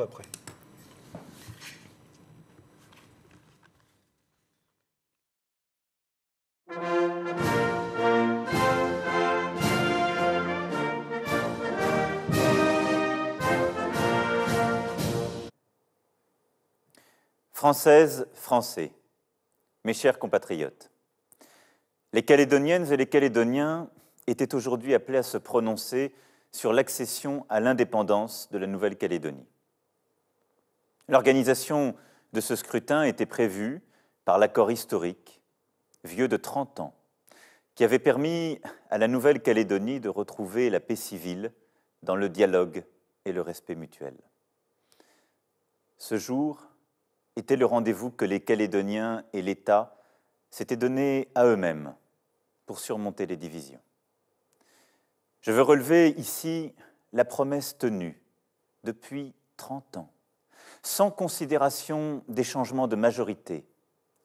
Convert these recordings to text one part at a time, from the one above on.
après. Françaises, Français, mes chers compatriotes, les Calédoniennes et les Calédoniens étaient aujourd'hui appelés à se prononcer sur l'accession à l'indépendance de la Nouvelle-Calédonie. L'organisation de ce scrutin était prévue par l'accord historique, vieux de 30 ans, qui avait permis à la Nouvelle-Calédonie de retrouver la paix civile dans le dialogue et le respect mutuel. Ce jour était le rendez-vous que les Calédoniens et l'État s'étaient donné à eux-mêmes pour surmonter les divisions. Je veux relever ici la promesse tenue depuis 30 ans, sans considération des changements de majorité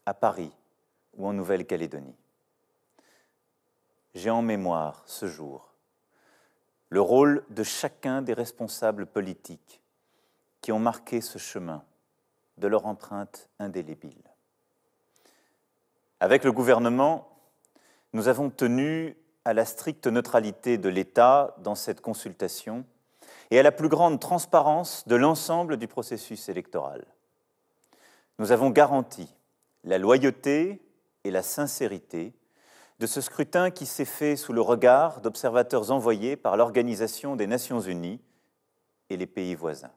à Paris ou en Nouvelle-Calédonie. J'ai en mémoire ce jour le rôle de chacun des responsables politiques qui ont marqué ce chemin de leur empreinte indélébile. Avec le gouvernement, nous avons tenu à la stricte neutralité de l'État dans cette consultation et à la plus grande transparence de l'ensemble du processus électoral. Nous avons garanti la loyauté et la sincérité de ce scrutin qui s'est fait sous le regard d'observateurs envoyés par l'Organisation des Nations Unies et les pays voisins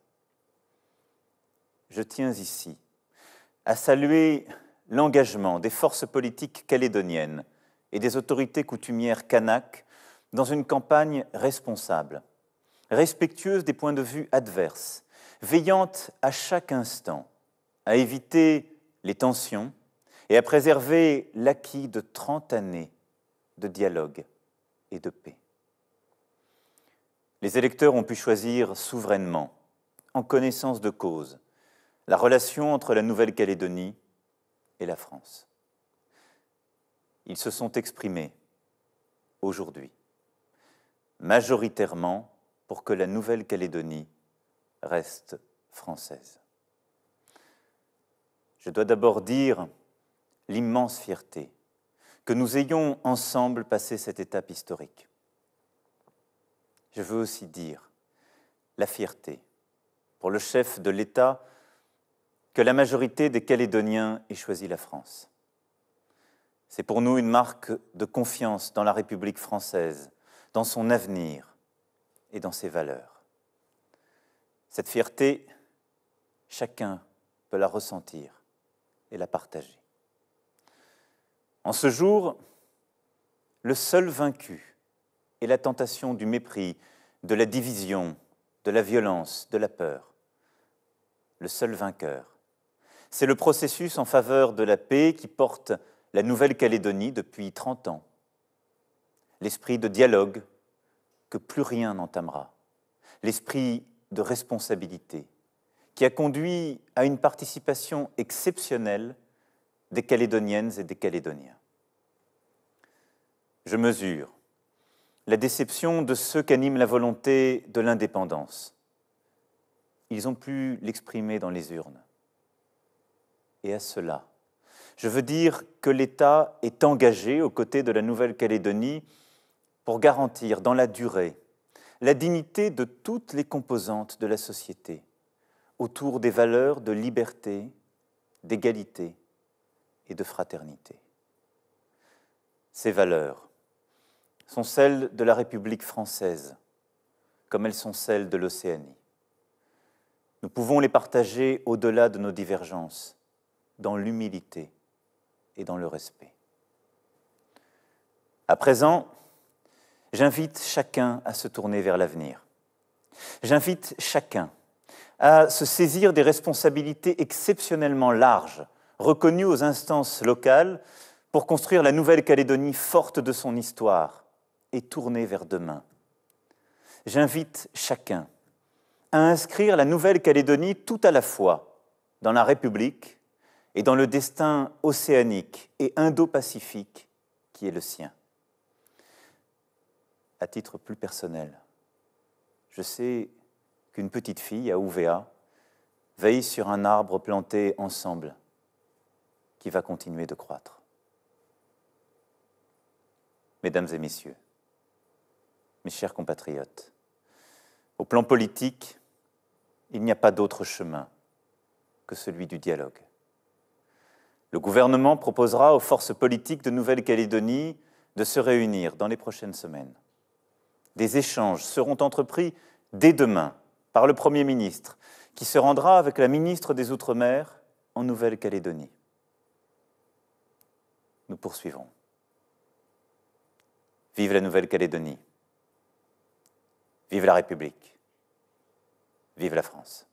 je tiens ici à saluer l'engagement des forces politiques calédoniennes et des autorités coutumières kanak dans une campagne responsable, respectueuse des points de vue adverses, veillante à chaque instant à éviter les tensions et à préserver l'acquis de 30 années de dialogue et de paix. Les électeurs ont pu choisir souverainement, en connaissance de cause, la relation entre la Nouvelle-Calédonie et la France. Ils se sont exprimés aujourd'hui, majoritairement pour que la Nouvelle-Calédonie reste française. Je dois d'abord dire l'immense fierté que nous ayons ensemble passé cette étape historique. Je veux aussi dire la fierté pour le chef de l'État que la majorité des Calédoniens ait choisi la France. C'est pour nous une marque de confiance dans la République française, dans son avenir et dans ses valeurs. Cette fierté, chacun peut la ressentir et la partager. En ce jour, le seul vaincu est la tentation du mépris, de la division, de la violence, de la peur. Le seul vainqueur c'est le processus en faveur de la paix qui porte la Nouvelle-Calédonie depuis 30 ans. L'esprit de dialogue que plus rien n'entamera. L'esprit de responsabilité qui a conduit à une participation exceptionnelle des Calédoniennes et des Calédoniens. Je mesure la déception de ceux qu'anime la volonté de l'indépendance. Ils ont pu l'exprimer dans les urnes et à cela. Je veux dire que l'État est engagé aux côtés de la Nouvelle-Calédonie pour garantir dans la durée la dignité de toutes les composantes de la société autour des valeurs de liberté, d'égalité et de fraternité. Ces valeurs sont celles de la République française, comme elles sont celles de l'Océanie. Nous pouvons les partager au-delà de nos divergences dans l'humilité et dans le respect. À présent, j'invite chacun à se tourner vers l'avenir. J'invite chacun à se saisir des responsabilités exceptionnellement larges reconnues aux instances locales pour construire la Nouvelle-Calédonie forte de son histoire et tournée vers demain. J'invite chacun à inscrire la Nouvelle-Calédonie tout à la fois dans la République et dans le destin océanique et indo-pacifique qui est le sien. À titre plus personnel, je sais qu'une petite fille à Ouvéa veille sur un arbre planté ensemble qui va continuer de croître. Mesdames et messieurs, mes chers compatriotes, au plan politique, il n'y a pas d'autre chemin que celui du dialogue. Le gouvernement proposera aux forces politiques de Nouvelle-Calédonie de se réunir dans les prochaines semaines. Des échanges seront entrepris dès demain par le Premier ministre, qui se rendra avec la ministre des Outre-mer en Nouvelle-Calédonie. Nous poursuivrons. Vive la Nouvelle-Calédonie. Vive la République. Vive la France.